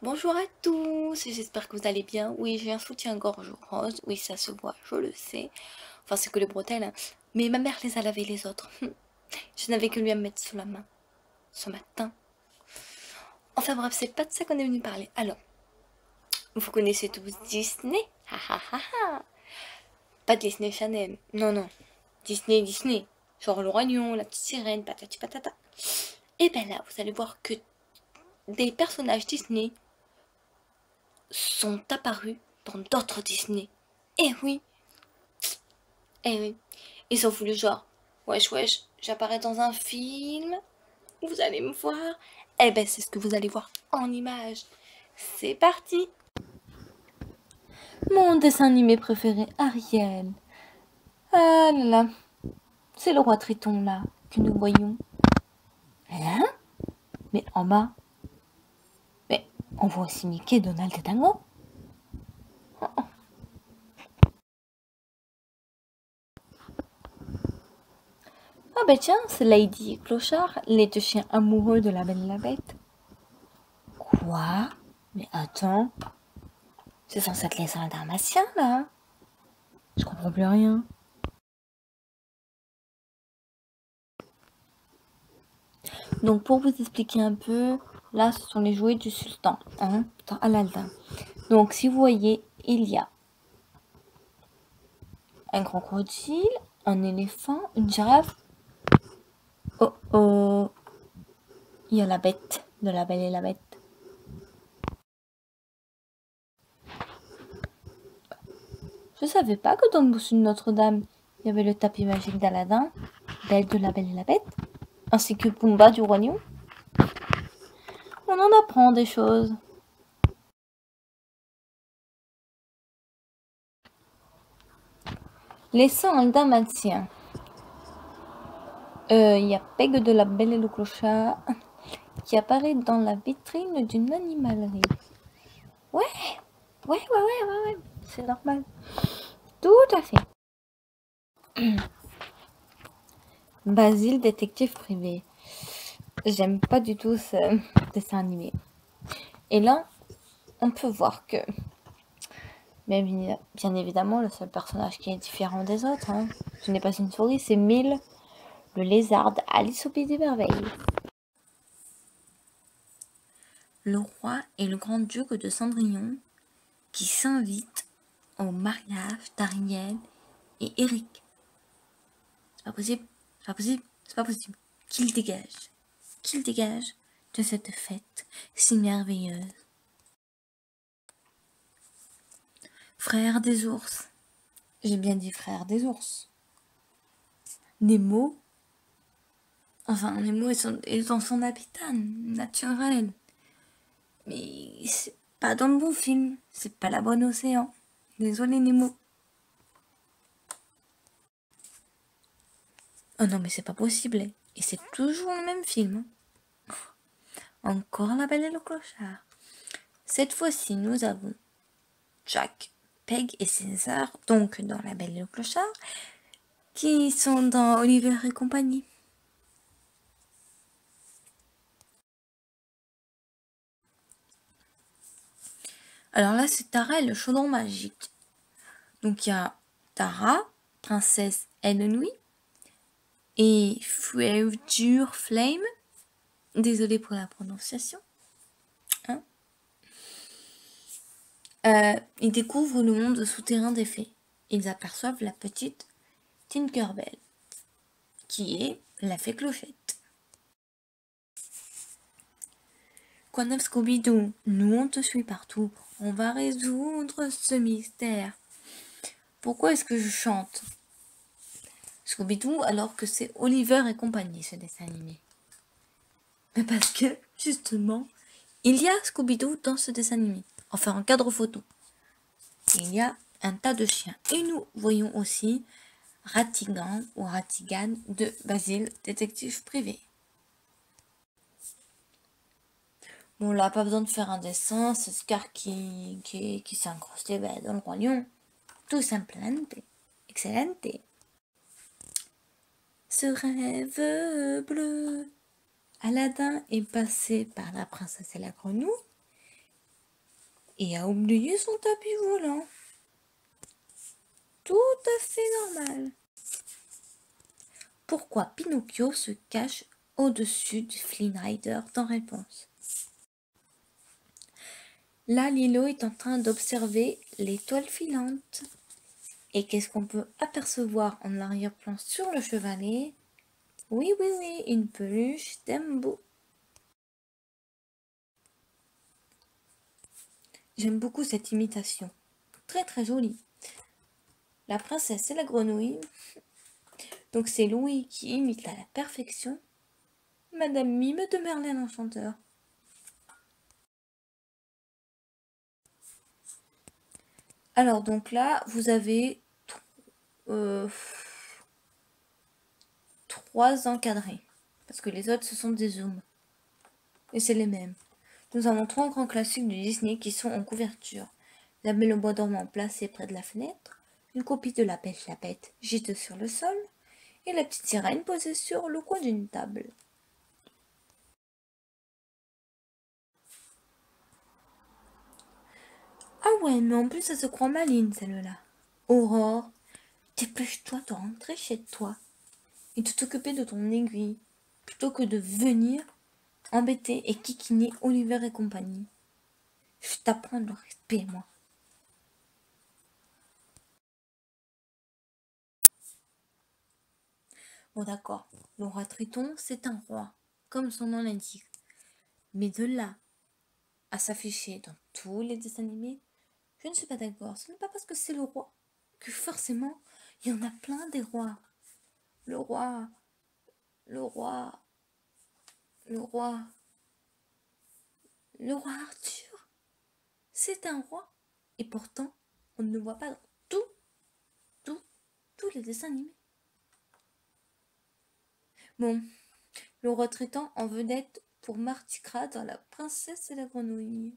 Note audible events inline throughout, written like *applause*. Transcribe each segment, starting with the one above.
Bonjour à tous, j'espère que vous allez bien. Oui, j'ai un soutien-gorge rose, oui, ça se voit, je le sais. Enfin, c'est que les bretelles, hein. mais ma mère les a lavées les autres. Je n'avais que lui à me mettre sous la main ce matin. Enfin bref, c'est pas de ça qu'on est venu parler. Alors, vous connaissez tous Disney? Pas Disney Channel, non, non. Disney, Disney. Genre le lion, la petite sirène, patati patata. Et ben là, vous allez voir que des personnages Disney sont apparus dans d'autres Disney. Eh oui. Eh oui. Ils ont voulu genre, wesh wesh, j'apparais dans un film, vous allez me voir. Eh ben c'est ce que vous allez voir en image. C'est parti Mon dessin animé préféré, Ariel. Ah là, c'est le roi Triton là que nous voyons. Hein? Mais en bas, on voit aussi Mickey, Donald et Tango. Ah bah tiens, c'est Lady Clochard, les deux chiens amoureux de la Belle la Bête. Quoi? Mais attends, c'est censé être les soldats là Je comprends plus rien. Donc pour vous expliquer un peu, Là, ce sont les jouets du sultan, hein, dans Aladdin. Donc, si vous voyez, il y a un crocodile, un éléphant, une girafe. Oh oh, il y a la bête de la Belle et la Bête. Je savais pas que dans le bossu Notre-Dame, il y avait le tapis magique d'Aladin, Belle de la Belle et la Bête, ainsi que Pumba du Roi on en apprend des choses. Les sangs dalmatiens. Euh, il y a Peg de la Belle et le Clochard qui apparaît dans la vitrine d'une animalerie. Ouais, ouais, ouais, ouais, ouais, ouais. c'est normal. Tout à fait. *clears throat* Basile, détective privé. J'aime pas du tout ce dessin animé. Et là, on peut voir que, bien, évidemment, le seul personnage qui est différent des autres, hein, ce n'est pas une souris, c'est Mille, le lézard Alice au Pays des Merveilles. Le roi et le grand-duc de Cendrillon qui s'invitent au mariage d'Ariel et Eric. C'est pas possible, c'est pas possible, c'est pas possible. Qu'il dégage qu'il dégage de cette fête si merveilleuse. Frère des ours. J'ai bien dit frère des ours. Nemo. Enfin, Nemo est, dans son habitat naturel. Mais c'est pas dans le bon film. C'est pas la bonne océan. Désolé, Nemo. Oh non, mais c'est pas possible. Et c'est toujours le même film. Encore la belle et le clochard. Cette fois-ci, nous avons Jack, Peg et César, donc dans la belle et le clochard, qui sont dans Oliver et compagnie. Alors là, c'est Tara et le chaudron magique. Donc il y a Tara, princesse Nuit, et Future Flame. Désolée pour la prononciation. Hein euh, ils découvrent le monde souterrain des fées. Ils aperçoivent la petite Tinkerbell, qui est la fée clochette. Quoi neuf Scooby-Doo Nous on te suit partout. On va résoudre ce mystère. Pourquoi est-ce que je chante? Scooby-Doo alors que c'est Oliver et compagnie ce dessin animé. Mais parce que, justement, il y a Scooby-Doo dans ce dessin animé. Enfin, en cadre photo. Il y a un tas de chiens. Et nous voyons aussi Ratigan ou Ratigan de Basile, détective privé. Bon, là, pas besoin de faire un dessin. C'est Scar qui, qui, s'est incrusté ben, dans le lion. Tout simplement. Excellente. Rêve bleu. Aladdin est passé par la princesse et la grenouille et a oublié son tapis volant. Tout à fait normal. Pourquoi Pinocchio se cache au-dessus du Flynn Rider dans réponse? Là, Lilo est en train d'observer l'étoile filante. Et qu'est-ce qu'on peut apercevoir en arrière-plan sur le chevalet? Oui, oui, oui, une peluche d'Embo. J'aime beaucoup cette imitation. Très très jolie. La princesse et la grenouille. Donc c'est Louis qui imite à la perfection Madame Mime de Merlin l'Enchanteur. Alors donc là, vous avez euh, trois encadrés. Parce que les autres, ce sont des zooms. Et c'est les mêmes. Nous avons trois grands classiques de Disney qui sont en couverture. La Belle au bois dormant placée près de la fenêtre, une copie de La pêche la bête gîte sur le sol, et la petite sirène posée sur le coin d'une table. Ah ouais, mais en plus, ça se croit maline, celle-là. Aurore, dépêche-toi de rentrer chez toi et de t'occuper de ton aiguille, plutôt que de venir embêter et kikiner Oliver et compagnie. Je t'apprends le respect, moi. Bon d'accord, le roi Triton, c'est un roi, comme son nom l'indique. Mais de là à s'afficher dans tous les dessins animés, je ne suis pas d'accord. Ce n'est pas parce que c'est le roi que forcément il y en a plein des rois. Le roi, le roi, le roi, le roi Arthur, c'est un roi. Et pourtant, on ne le voit pas dans tout, tout, tous les dessins animés. Bon, le roi traitant en vedette pour Marty dans La princesse et la grenouille.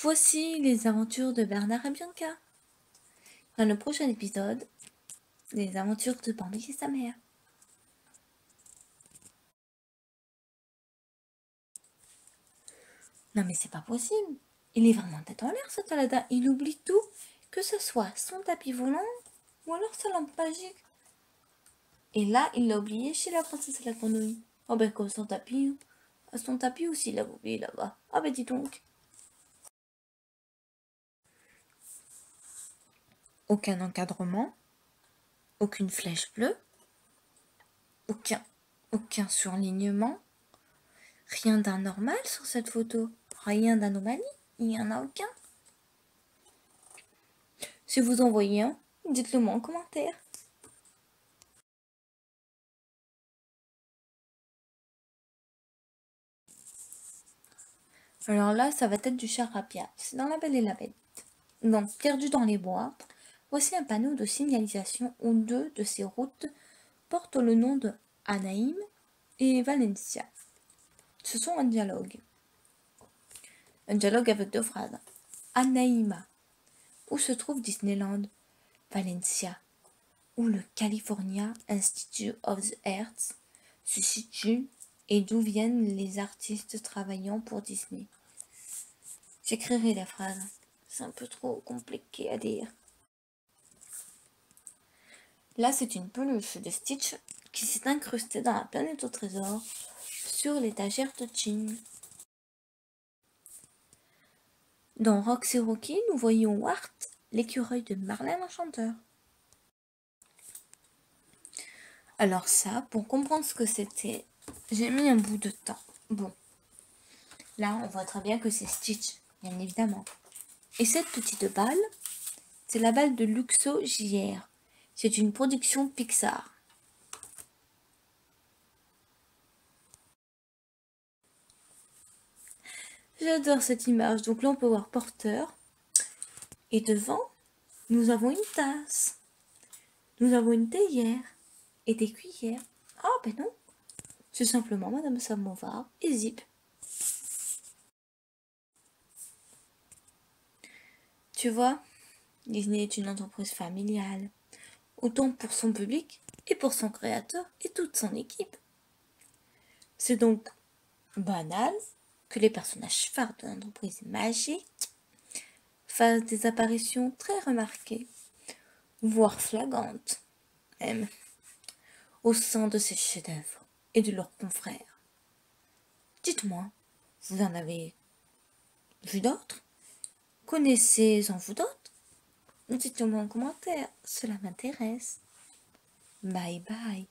Voici les aventures de Bernard et Bianca. Dans le prochain épisode, les aventures de Bambi et sa mère. Non mais c'est pas possible. Il est vraiment tête en l'air ce Talada. Il oublie tout, que ce soit son tapis volant ou alors sa lampe magique. Et là, il l'a oublié chez la princesse et la grenouille. Oh ben comme son tapis. Hein. Son tapis aussi, il l'a oublié là-bas. Ah ben dis donc. Aucun encadrement, aucune flèche bleue, aucun, aucun surlignement, rien d'anormal sur cette photo, rien d'anomalie, il n'y en a aucun. Si vous en voyez un, dites-le moi en commentaire. Alors là, ça va être du charapia. C'est dans la Belle et la Bête. Donc, perdu dans les bois, Voici un panneau de signalisation où deux de ces routes portent le nom de Anaïm et Valencia. Ce sont un dialogue. Un dialogue avec deux phrases. Anaïma. Où se trouve Disneyland? Valencia. Où le California Institute of the Arts se situe et d'où viennent les artistes travaillant pour Disney? J'écrirai la phrase. C'est un peu trop compliqué à dire. Là, c'est une peluche de Stitch qui s'est incrustée dans la planète au trésor sur l'étagère de Chin. Dans Roxy Rocky, nous voyons Wart, l'écureuil de Marlène Enchanteur. Alors ça, pour comprendre ce que c'était, j'ai mis un bout de temps. Bon, là, on voit très bien que c'est Stitch, bien évidemment. Et cette petite balle, c'est la balle de Luxo JR. C'est une production Pixar. J'adore cette image. Donc là, on peut voir porteur. Et devant, nous avons une tasse. Nous avons une théière et des cuillères. Ah, ben non. C'est simplement Madame Samovar et Zip. Tu vois, Disney est une entreprise familiale autant pour son public et pour son créateur et toute son équipe. C'est donc banal que les personnages phares de l'entreprise magique fassent des apparitions très remarquées, voire flagrantes, même, au sein de ces chefs-d'œuvre et de leurs confrères. Dites-moi, vous en avez vu d'autres? Connaissez-en vous d'autres? Dites-le moi en commentaire, cela m'intéresse. Bye bye.